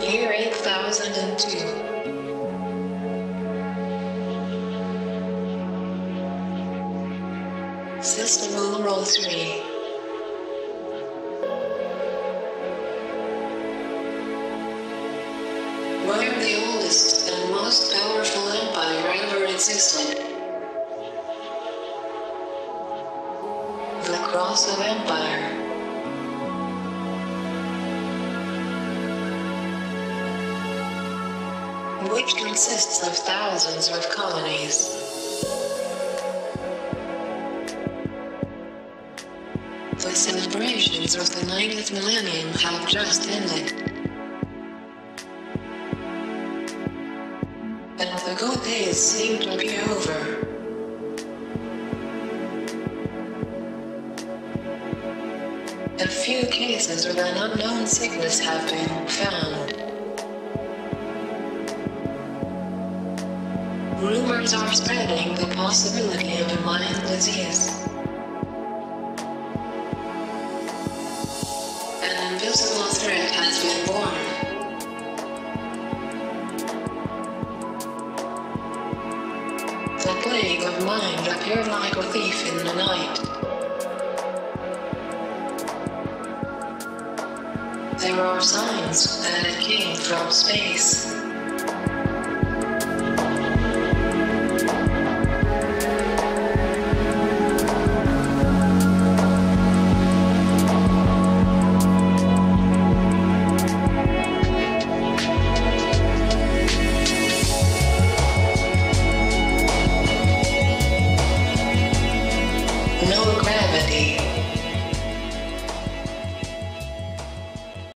2002. System Overall 3. We're the oldest and most powerful empire ever existed. The Cross of Empire. Which consists of thousands of colonies. The celebrations of the 90th millennium have just ended. And the good days seem to be over. A few cases of an unknown sickness have been Rumors are spreading the possibility of a Mayan disease. An invisible threat has been born. The plague of mind appeared like a thief in the night. There are signs that it came from space. Gravity.